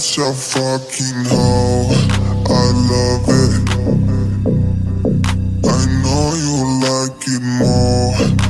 such a fucking hoe. I love it. I know you like it more.